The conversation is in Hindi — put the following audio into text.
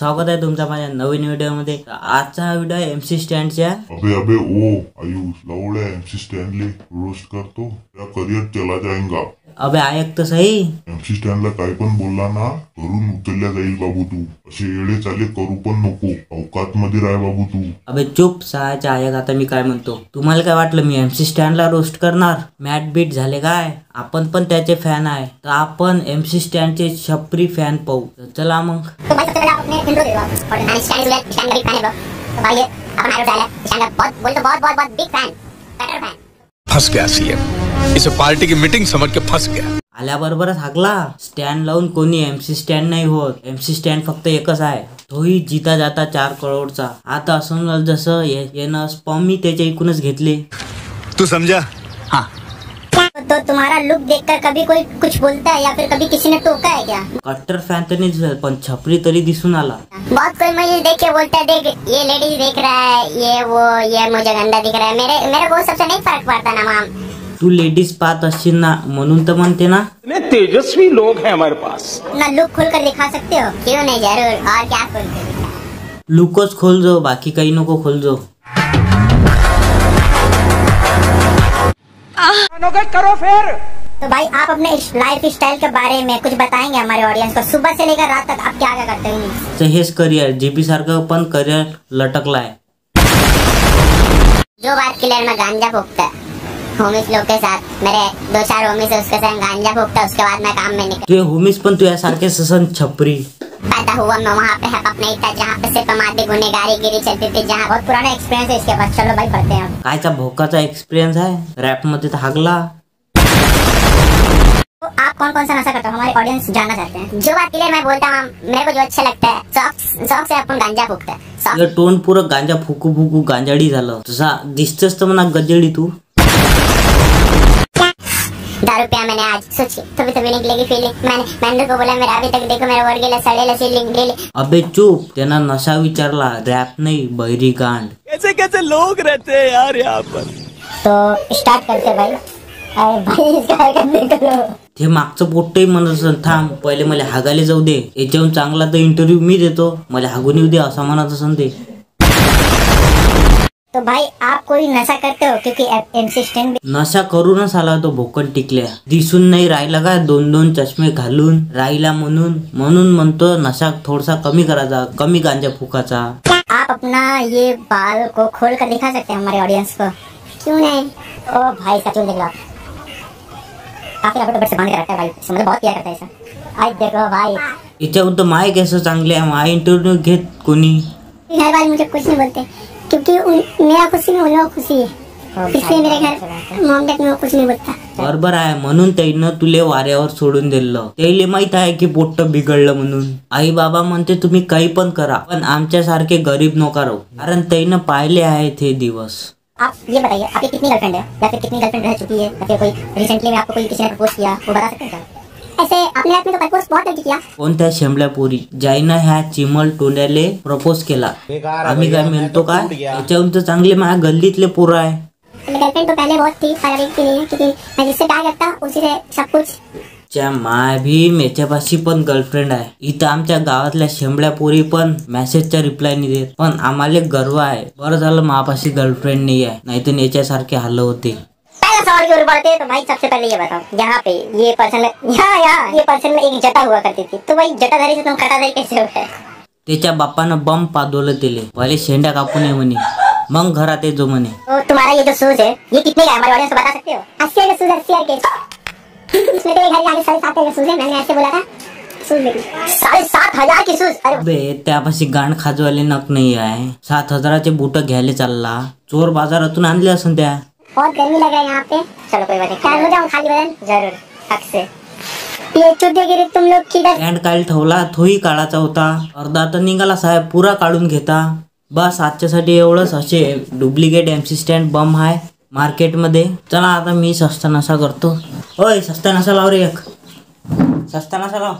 स्वागत आहे तुमचा माझ्या नवीन व्हिडिओमध्ये. तर आजचा हा व्हिडिओ आहे एम सी स्टँडच्या अबे अबे ओ आयुष लवड़े एमसी स्टैनली रोस्ट करतो. तेरा करियर चला जाएगा अबे ऐक तर सही. एमसी स्टॅनला काही पण बोलला ना करून उचलल्या जाईल बाबू तू. असे येडे चाले करू पण नको. अवकात मध्ये राह बाबू तू. अबे चुप सहायच्या ऐक आता मी काय म्हणतो? तुम्हाला काय वाटलं मी एम सी स्टँडला रोस्ट करणार? मॅट बीट झाले काय? आपण पण त्याचे फॅन आहे. तर आपण एम सी स्टँडचे छपरी फॅन पाहू. चला मग. सबसे पहले आप अपने इंट्रो दे दो। और मैंने स्टैंड जुलिया स्टैंड का बिग फ़ैन है ब्रो तो भाई ये अपन आरो डाला स्टैंड का बहुत बोल तो बहुत बहुत बहुत बिग फ़ैन कटर फ़ैन फंस गया सीएम इसे पार्टी की मीटिंग समझ के फंस गया। आल्याबरोबरच हागला स्टँड लावून कोणी एम सी स्टँड नाही होत. एम सी स्टँड फक्त एकच आहे. तोही जिता जाता चार करोडचा आता असं जसं येणं स्पॉम मी त्याच्या इकूनच घेतले. तू समझा? हाँ. तो, तो तुम्हारा लुक देखकर कभी कोई कुछ बोलता है या फिर कभी किसी ने टोका है क्या? कट्टर फॅन तर नाही दिसत पण छपरी तरी दिसून आला. बहुत कोई मुझे देख के बोलता है देख ये लेडीज़ देख रहा है ये वो ये मुझे गंदा दिख रहा है। मेरे मेरे को सबसे नहीं फ़र्क पड़ता ना माम तू लेडीज़ पाहत असशील ना म्हणून तर म्हणते ना. इतने तेजस्वी लोग हैं हमारे पास। अपना लुक खोल कर दिखा सकते हो? क्यों नहीं ज़रूर. और क्या खोल दिखा खोल जो बाकी काही नको खोल जो करो फिर। तो भाई आप अपने लाइफ स्टाइल के बारे में कुछ बताएँगे हमारे ऑडियंस को? सुबह से लेकर रात तक आप क्या क्या करते हैं? तर हेच करिअर जीपी सारखं पण करिअर लटकलाय जो बात क्लियर में गांजा फूकता है होमिस लोग के साथ मेरे दो चार होमिस है उसके साथ गांजा फूकता है उसके बाद मैं काम में निकल तुझे होमीस पण तुझ्यासारखे ससन छपरी। हुआ मैं वहाँ पे हक अपना ही था जहाँ पे सिर्फ़ माटी गुनेगारी गिरी चलती थी जहाँ बहुत पुराना एक्सपीरियंस है इसके बाद। चलो भाई पढ़ते हैं कायचा भोकाचा एक्सपिरियन्स आहे रॅप मध्ये हागला। तो आप कौन कौन सा नशा करते हो? हमारे ऑडियन्स जानना चाहते हैं। जो बात क्लियर मैं बोलता हूँ मेरे को जो अच्छा लगता है शौक शौक से अपन गांजा फूकता है। तुझं पुरं गांजा फुकू फुकू गांजाडी झालं। तसा दिसतच तर म्हणा गजेडी तू। दारू पिया मैंने आज। सोची थोड़ी थोड़ी निकलेगी फीलिंग मैंने मैंने को बोला मेरा अभी तक देखो मेरा वर्ग गेला सडेला सीलिंग गेली अबे चूप त्यांना नशा विचारला रॅप नाही बहिरी गांड कैसे कैसे लोग रहते हैं यार यहाँ पर? तो स्टार्ट करते भाई। अरे भाई इसका करने को लो। ते मागचं पोट्टही म्हणत असेल थांब पहिले मला हागाले जाऊ दे. याच्याहून चांगला तर इंटरव्ह्यू मी देतो. मला हागून येऊ दे असं म्हणत असेल ते. तो भाई आप कोई नशा करते हो? क्योंकि इंसिस्टेंट नशा करूनच आला तो भोकन टिकल्या. दिसून नाही राहिला का दोन दोन चष्मे घालून राहिला म्हणून. म्हणून म्हणतो नशा थोडासा कमी करायचा कमी गांजा फुकाचा. आप अपना ये बाल को खोल कर दिखा सकते हैं हमारे ऑडियंस को। क्यों नहीं? ओ भाई इसका देख लो। काफ़ी लपट से बाँध के रखता है भाई। इससे मतलब बहुत किया करता है ऐसा आज देखो भाई। याच्याहून तर माय केस चांगले आहे माय इंटरव्ह्यू घेत कोणी? घर वाले मुझे कुछ नहीं बोलते। क्योंकि उन- मेरा खुशी में उन खुशी है। इसलिए मेरे घर मॉम डैड में कुछ नहीं बोलता। बरोबर आहे म्हणून त्यानं तुले वाऱ्यावर सोडून दिलं. त्याला माहित आहे की पोट्ट बिघडलं म्हणून. आई बाबा म्हणते तुम्ही काही पण करा पण आमच्यासारखे गरीब नका राहू. कारण त्यानं पाहिले आहेत हे दिवस. आप ये बताइए आपकी कितनी गर्लफ्रेंड है? या फिर कितनी गर्लफ्रेंड रह चुकी है? या फिर कोई रिसेंटली में आपको कोई किसी ने प्रपोज किया? वो बता सकते हैं क्या? ऐसे अपने आप में तो प्रपोज बहुत लड़की किया. कोणत्या शेंबल्या पोरी? ह्या चिमल टोंड्याले प्रपोज केला. आम्ही काय म्हणतो काय? याच्याहून तर चांगले माझ्या गल्लीतले पोरं आहे. गर्लफ्रेंड तो पहले बहुत थी पर अभी की नहीं है क्योंकि मैं जिससे प्यार करता उसी से सब कुछ. च्या माय भी मेच्यापाशी पण गर्लफ्रेंड आहे. इथं आमच्या गावातल्या शेंबड्या पोरी पण मेसेजचा रिप्लाय नाही देत. पण आम्हाला गर्व आहे. बरं झालं मापाशी गर्लफ्रेंड नाही आहे नाही तर याच्यासारखे हाल होते पहला सवाल की ओर बढ़ते हैं तो भाई सबसे पहले ये बताओ यहाँ पे ये पर्सन यहाँ यहाँ ये पर्सन में एक जटा हुआ करती थी। तो भाई जटाधारी से तुम कटाधारी कैसे हो गए? त्याच्या बापानं बम पादवलं तेले पहिले शेंड्या कापून ये म्हणे. मग घरात येतो म्हणे. तो तुम्हारा ये जो शूज़ है ये कितने का है? हमारे ऑडियंस को बता सकते हो? अस्सी का शूज़ अस्सी के इसमें तेरे घर जाके साढ़े सात का शूज़ है मैंने ऐसे बोला था। साढ़े सात हज़ार की शूज़? अरे त्यापाशी गाण खाजवाले नक नाही आहे. सात हजाराचे बुट घ्यायला चालला. चोर बाजारातून आणले असन त्या. बहुत गर्मी लग रहा है यहाँ पे। चलो कोई बात नहीं हो जाऊँ खाली बदन। जरूर हक से। तुम लोग किधर पॅन्ट काल ठेवला तोही काढाचा होता. अर्धा तर निघाला साहेब पुरा काढून घेता. बस आजच्यासाठी एवढंच. असे डुप्लिकेट एम सी स्टँड बम आहे मार्केटमध्ये. चला आता मी सस्ता नसा करतो. होय सस्ता नसा लाव रे एक. सस्ता नसा लाव.